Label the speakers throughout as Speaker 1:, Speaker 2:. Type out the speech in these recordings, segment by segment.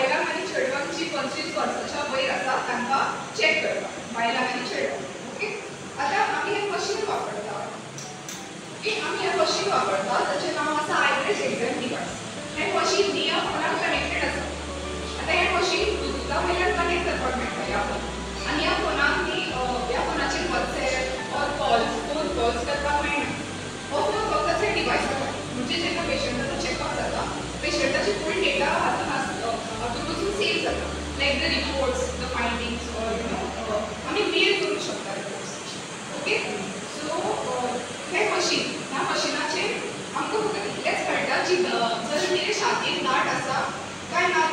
Speaker 1: बायलांक आनी चेडवांची पंचवीस वर्साच्या वयर आसा तांकां चॅक करपाक बायलांक आनी चेडवांक ओके आतां आमी हें मशीन वापरता. की आमी हें मशीन वापरता ताचें नांव आसा आयब्रेस एक्झाम डिवायस हें मशीन निया ह्या फोनाक कनेक्टेड आसा आतां हें मशीन ब्लुटुथा वयल्यान कनेक्ट करपाक मेळटा ह्या फोन आनी ह्या फोनाक न्ही ह्या फोनाचेर WhatsApp or calls phone calls करपाक मेळना हो फोन फक्त ते डिवायस म्हणजे जेन्ना पेशंटाचो चेकअप जाता पेशंटाची फूल जाता like the reports the findings or you know आमी मेल करूंक शकता रिपोर्ट्स ओके सो हें मशीन ह्या मशिनाचेर आमकां फक्त इतलेंच कळटा जी जर कितें छातीन गांठ आसा काय ना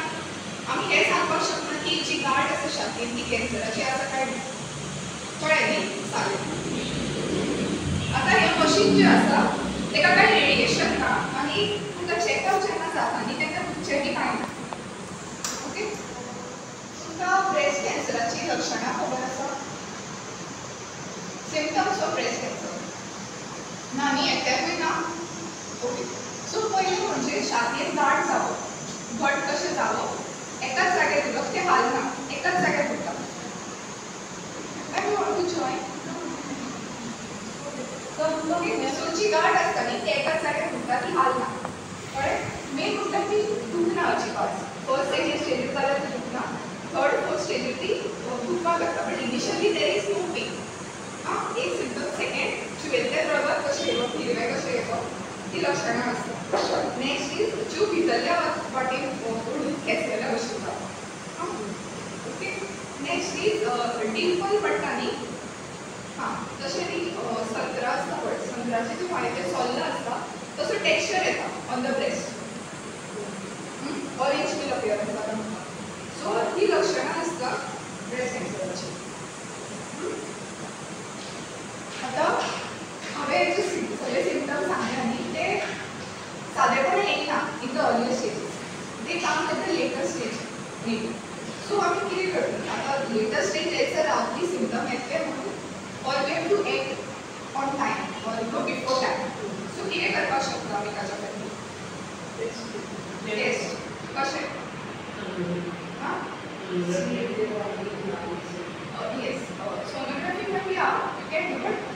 Speaker 1: आमी हें सांगपाक शकना की जी गांठ आसा छातीन ती कॅन्सराची आसा काय ना कळ्ळें न्ही चालेल आतां हें मशीन जें आसा तेका कांय रेडिएशन ना आनी तुका चॅकअप जेन्ना जाता न्ही तेन्ना तुमचें कांय ना ओके तुमकां ब्रेस्ट कॅन्सराची लक्षणां खबर आसा सिम्पटम्स ऑफ ब्रेस्ट कॅन्सर ना न्ही एकट्याकूय ना ओके सो पयलीं म्हणजे छातयेन दाट जावप घट कशें जावप एकाच जाग्यार उरप तें हालना एकाच जाग्यार उरता I want to join so गाठ आसता न्ही ती एकाच जाग्यार उरता ती हालना कळ्ळें मेन म्हणटा ती दुखना अजिबात ती लक्षणां नेक्स्ट इज़ ज्यो भितरल्या वाटेन ओडून खेचलेल्या भशेन जावप ओके नेक्स्ट इज़ डिंपल पडटा न्ही हाँ जशें न्ही संत्रा आसता पळय संत्राचे जे वायटे सोल्ला आसता तसो टेक्स्चर येता on the breast orange feel appearance जाता सो ही लक्षणां आसता ब्रेस्ट कॅन्सराची स्टेज maybe. सो आमी कितें करता आतां लेटर स्टेजेसर आपली सिम्पटम येतले म्हणून or we have to act on time or you know, before time. So कितें करपाक शकता आमी ताच्या खातीर टेस्ट कशें हाँ? येस सोनोग्राफी म्हणल्या you can do but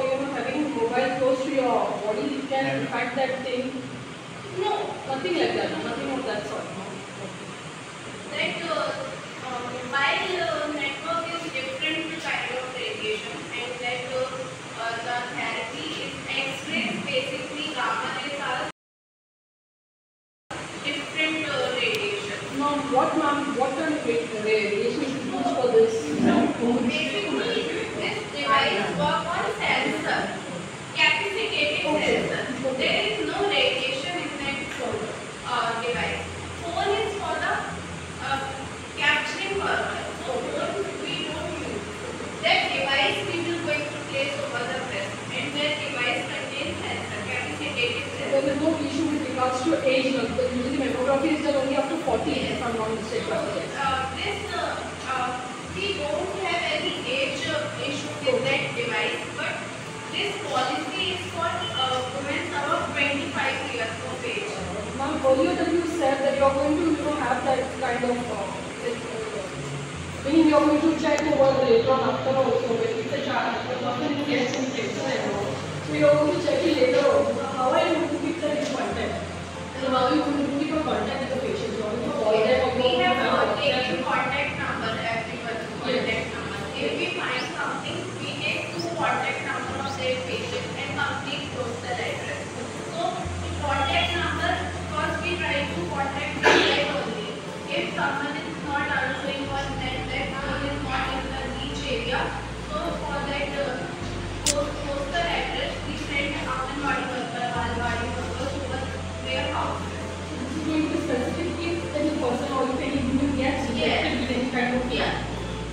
Speaker 2: or you know having mobile close to your body can affect that thing? No, nothing like that. Nothing of that sort. No.
Speaker 3: that uh, uh, mobile
Speaker 2: Mammography is done only up to 40, if I'm not mistaken.
Speaker 3: Uh, this uh, uh, we don't have any age issue with that device, but this policy is for uh, women above 25 years of age.
Speaker 2: Ma'am, earlier that you said that you are going to, you know, have that kind of, uh, uh, meaning you are going to check over contact
Speaker 3: number of that patient and complete postal address. So the contact number, first we try to contact that only. If someone is not answering or that that phone is not in the reach area, so for that uh, post- postal address, we send Anganwadi worker, Balwadi workers over their house.
Speaker 2: This is going to specific if any person or if gets infected any kind of
Speaker 3: Yeah.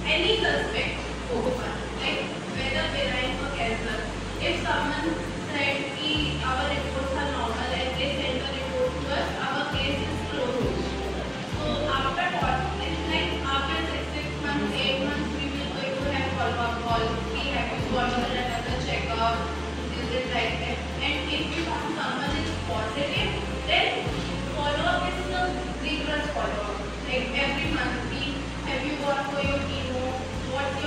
Speaker 3: Any suspect, open, If someone said ki our reports are normal and they send the report to us, our case is closed. So after what? It's like after six, six months, eight months, we will going to have follow-up call. We have to go under another checkup. Is it like that? And if we found someone is positive, then follow-up is the rigorous follow-up. Like every month, we have you gone for your chemo? What's your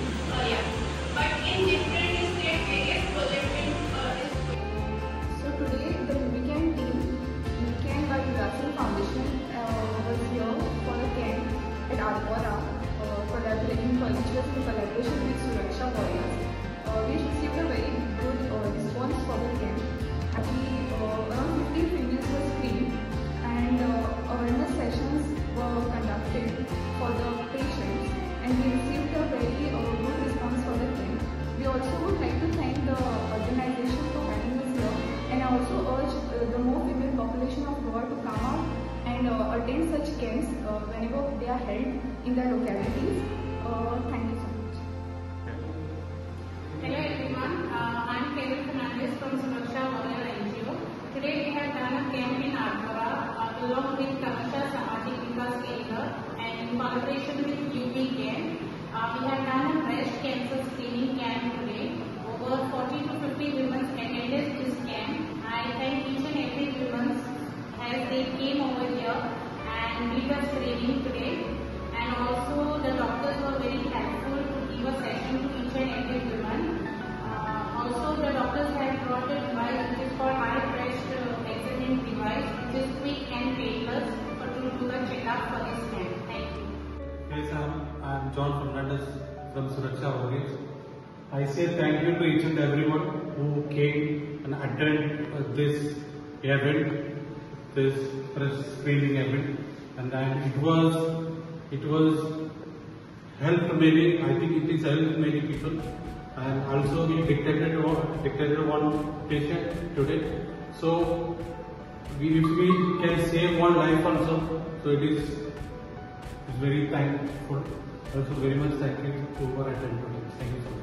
Speaker 4: camps uh, whenever they are held in their localities. Uh, thank you
Speaker 5: John Fernandez from Suraksha Warriors. I say thank you to each and everyone who came and attended uh, this event, this press screening event, and it was it was helped many. I think it is helped many people, and also we detected one, detected one patient today. So we, if we can save one life also, so it is is very thankful. Also very much thank you to our attendance. Thank you so much.